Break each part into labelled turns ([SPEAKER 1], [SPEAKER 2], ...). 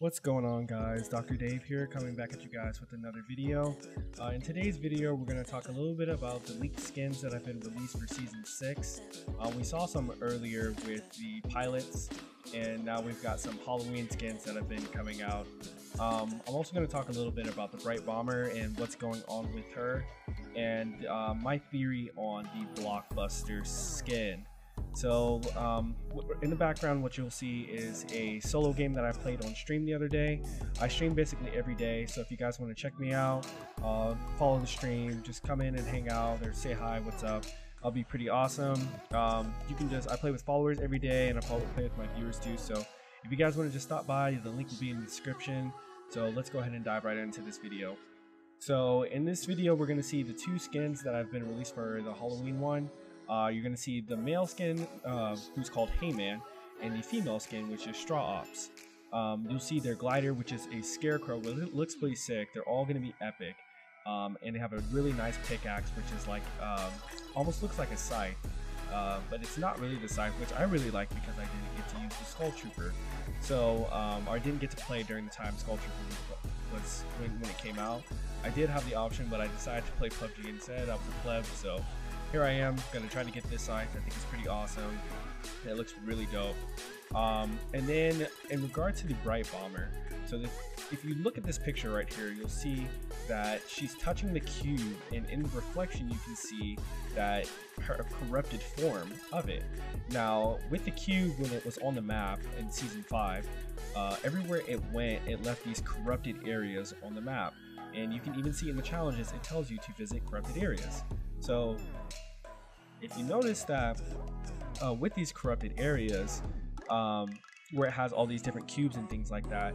[SPEAKER 1] What's going on guys, Dr. Dave here coming back at you guys with another video. Uh, in today's video we're going to talk a little bit about the leaked skins that have been released for Season 6. Uh, we saw some earlier with the pilots and now we've got some Halloween skins that have been coming out. Um, I'm also going to talk a little bit about the Brite Bomber and what's going on with her and uh, my theory on the Blockbuster skin. So um, in the background, what you'll see is a solo game that I played on stream the other day. I stream basically every day, so if you guys want to check me out, uh, follow the stream, just come in and hang out or say hi, what's up. I'll be pretty awesome. Um, you can just I play with followers every day, and I probably play with my viewers too. So if you guys want to just stop by, the link will be in the description. So let's go ahead and dive right into this video. So in this video, we're going to see the two skins that have been released for the Halloween one. Uh, you're going to see the male skin, uh, who's called Hay Man, and the female skin, which is Straw Ops. Um, you'll see their glider, which is a scarecrow, it looks pretty sick. They're all going to be epic. Um, and they have a really nice pickaxe, which is like, um, almost looks like a scythe. Uh, but it's not really the scythe, which I really like because I didn't get to use the Skull Trooper. So, um, I didn't get to play during the time Skull Trooper was when, when it came out. I did have the option, but I decided to play PUBG instead. I was a pleb, so here I am, gonna try to get this scythe. I think it's pretty awesome. It looks really dope. Um, and then in regard to the Brite Bomber, so if you look at this picture right here, you'll see that she's touching the cube, and in the reflection, you can see that her corrupted form of it. Now, with the cube, when it was on the map in season five, uh, everywhere it went, it left these corrupted areas on the map, and you can even see in the challenges, it tells you to visit corrupted areas. So if you notice that uh, with these corrupted areas, um, where it has all these different cubes and things like that,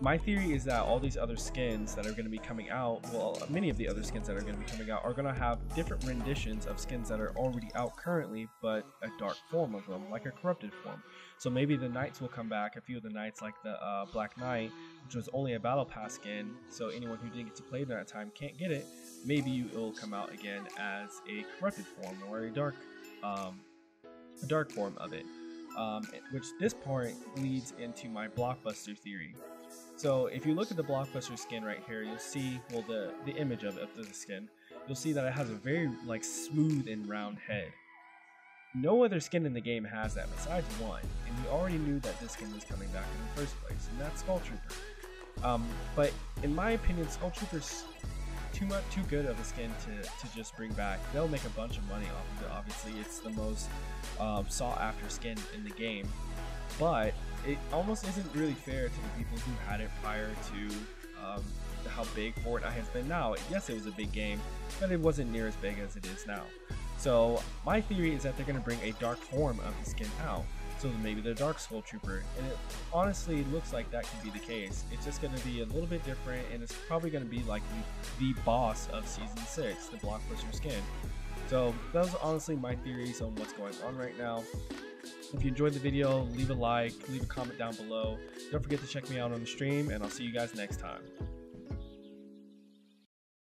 [SPEAKER 1] my theory is that all these other skins that are going to be coming out, well, many of the other skins that are going to be coming out, are going to have different renditions of skins that are already out currently, but a dark form of them, like a corrupted form. So maybe the knights will come back, a few of the knights, like the uh, Black Knight, which was only a battle pass skin, so anyone who didn't get to play during that time can't get it. Maybe it will come out again as a corrupted form or a dark, um, a dark form of it. Um, which this part leads into my blockbuster theory. So if you look at the Blockbuster skin right here, you'll see, well, the, the image of, it, the skin, you'll see that it has a very, like, smooth and round head. No other skin in the game has that besides one, and we already knew that this skin was coming back in the first place, and that's Skull Trooper. Um, but in my opinion, Skull Trooper's too much, too good of a skin to, to just bring back. They'll make a bunch of money off of it. Obviously, it's the most um, sought after skin in the game, but it almost isn't really fair to the people who had it prior to um, how big Fortnite has been now. Yes, it was a big game, but it wasn't near as big as it is now. So my theory is that they're going to bring a dark form of the skin out. So maybe the Dark Skull Trooper, and it honestly looks like that could be the case. It's just going to be a little bit different, and it's probably going to be like the, boss of Season 6, the Blockbuster skin. So those are honestly my theories on what's going on right now. If you enjoyed the video, leave a like, leave a comment down below. Don't forget to check me out on the stream, and I'll see you guys next time.